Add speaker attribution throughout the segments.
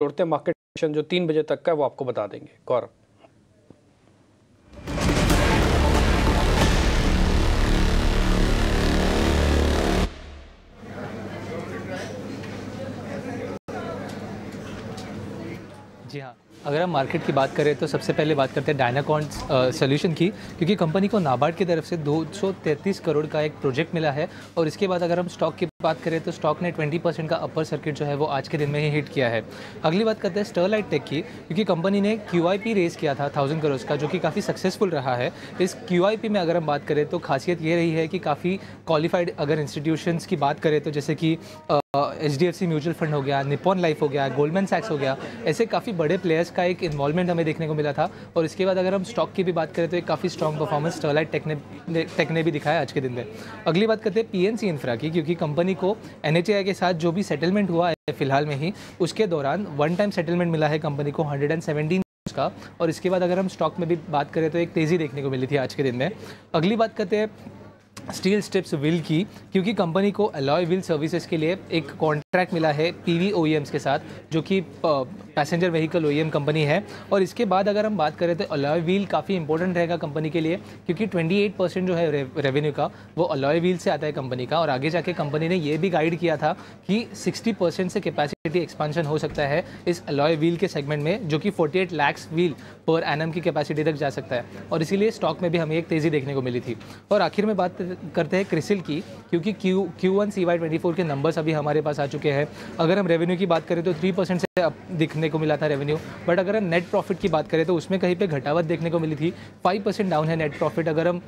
Speaker 1: जोड़ते हैं मार्केट जो तीन बजे तक का है, वो आपको बता देंगे। गौरव।
Speaker 2: जी हाँ अगर हम मार्केट की बात करें तो सबसे पहले बात करते हैं डायनाकॉन सोल्यूशन की, क्योंकि कंपनी को नाबार्ड की तरफ़ से 233 करोड़ का एक प्रोजेक्ट मिला है और इसके बाद अगर हम स्टॉक की बात करें तो स्टॉक ने 20 परसेंट का अपर सर्किट जो है वो आज के दिन में ही हिट किया है। अगली बात करते हैं स्टरलाइट टेक की, क्योंकि कंपनी ने क्यूआईपी रेस किया था थाउज़ेंड करोड़ का, जो कि काफ़ी सक्सेसफुल रहा है। इस क्यूआईपी में अगर हम बात करें तो खासियत ये रही है कि काफ़ी क्वालिफाइड अगर इंस्टीट्यूशंस की बात करें तो जैसे कि H D F C mutual fund हो गया निपॉन लाइफ हो गया गोल्डमैन सैक्स हो गया, ऐसे काफ़ी बड़े प्लेयर्स का एक इन्वॉल्वमेंट हमें देखने को मिला था। और इसके बाद अगर हम स्टॉक की भी बात करें तो एक काफ़ी स्ट्रॉन्ग परफॉर्मेंस स्टरलाइट टेक ने टेक ने भी दिखाया आज के दिन में। अगली बात करते हैं पीएनसी इंफ्रा की, क्योंकि कंपनी को एन के साथ जो भी सेटलमेंट हुआ है फ़िलहाल में ही, उसके दौरान वन टाइम सेटलमेंट मिला है कंपनी को हंड्रेड का। और इसके बाद अगर हम स्टॉक में भी बात करें तो एक तेज़ी देखने को मिली थी आज के दिन में। अगली बात करते हैं स्टील स्टेप्स विल की, क्योंकि कंपनी को अलॉय व्हील सर्विसेज़ के लिए एक कॉन्ट्रैक्ट मिला है पीवी ओईएम्स के साथ, जो कि पैसेंजर व्हीकल ओईएम कंपनी है। और इसके बाद अगर हम बात करें तो अलॉय व्हील काफ़ी इंपॉर्टेंट रहेगा कंपनी के लिए, क्योंकि 28 परसेंट जो है रेवेन्यू का, वो अलॉय व्हील से आता है कंपनी का। और आगे जाके कंपनी ने ये भी गाइड किया था कि 60 परसेंट से कैपेसिटी एक्सपांशन हो सकता है इस अलॉय व्हील के सेगमेंट में, जो कि 48 लैक्स व्हील पर एनम की कैपेसिटी तक जा सकता है। और इसीलिए स्टॉक में भी हमें एक तेज़ी देखने को मिली थी। और आखिर में बात करते हैं क्रिसिल की, क्योंकि Q Q one C Y twenty four के नंबर्स अभी हमारे पास आ चुके हैं। अगर हम रेवेन्यू की बात करें तो थ्री परसेंट से दिखने को मिला था रेवेन्यू बट अगर हम नेट प्रॉफिट की बात करें तो उसमें कहीं पे घटावट देखने को मिली थी। फाइव परसेंट डाउन है नेट प्रॉफिट अगर हम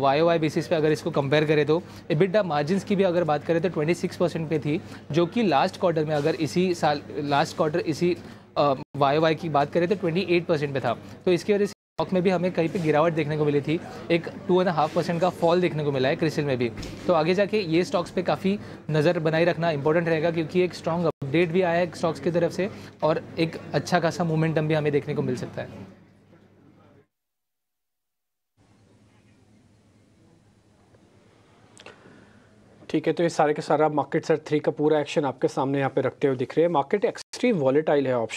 Speaker 2: वाई वाई बेसिस पे अगर इसको कंपेयर करें तो एबिडा मार्जिन की भी अगर बात करें तो ट्वेंटी सिक्स परसेंट पे थी, जो कि लास्ट क्वार्टर में अगर इसी साल लास्ट क्वार्टर इसी वाई वाई की बात करें तो ट्वेंटी एट परसेंट पे था। तो इसकी वजह से स्टॉक में भी हमें कहीं पे गिरावट देखने को मिली थी। एक टू एंड हाफ़ परसेंट का फॉल देखने को मिला है क्रिसिल में भी। तो आगे जाके ये स्टॉक्स पे काफ़ी नज़र बनाए रखना इंपॉर्टेंट रहेगा क्योंकि एक स्ट्रॉन्ग अपडेट भी आया है स्टॉक्स की तरफ़ से और एक अच्छा खासा मोमेंटम भी हमें देखने को मिल सकता है।
Speaker 1: ठीक है तो ये सारे के सारा मार्केट सर थ्री का पूरा एक्शन आपके सामने यहाँ पे रखते हुए दिख रहे हैं। मार्केट एक्सट्रीम वॉलेटाइल है ऑप्शन